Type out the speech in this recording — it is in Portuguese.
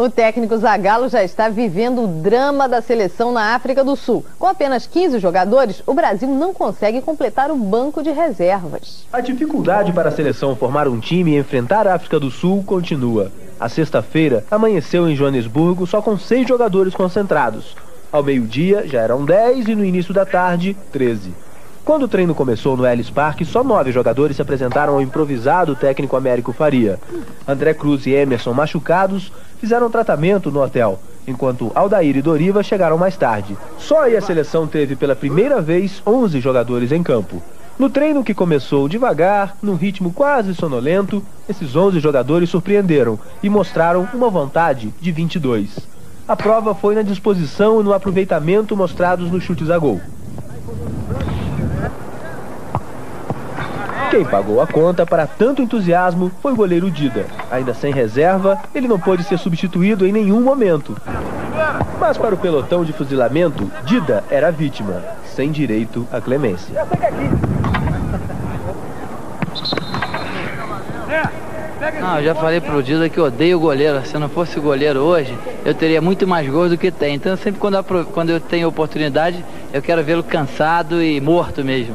O técnico Zagallo já está vivendo o drama da seleção na África do Sul. Com apenas 15 jogadores, o Brasil não consegue completar o banco de reservas. A dificuldade para a seleção formar um time e enfrentar a África do Sul continua. A sexta-feira amanheceu em Joanesburgo só com seis jogadores concentrados. Ao meio-dia já eram 10 e no início da tarde, 13. Quando o treino começou no Ellis Park, só nove jogadores se apresentaram ao improvisado técnico Américo Faria. André Cruz e Emerson, machucados, fizeram tratamento no hotel, enquanto Aldair e Doriva chegaram mais tarde. Só aí a seleção teve pela primeira vez 11 jogadores em campo. No treino que começou devagar, num ritmo quase sonolento, esses 11 jogadores surpreenderam e mostraram uma vontade de 22. A prova foi na disposição e no aproveitamento mostrados nos chutes a gol. Quem pagou a conta para tanto entusiasmo foi o goleiro Dida. Ainda sem reserva, ele não pôde ser substituído em nenhum momento. Mas para o pelotão de fuzilamento, Dida era vítima, sem direito à clemência. Não, eu já falei pro Dida que eu odeio goleiro. Se eu não fosse goleiro hoje, eu teria muito mais gols do que tem. Então sempre quando eu, quando eu tenho oportunidade, eu quero vê-lo cansado e morto mesmo.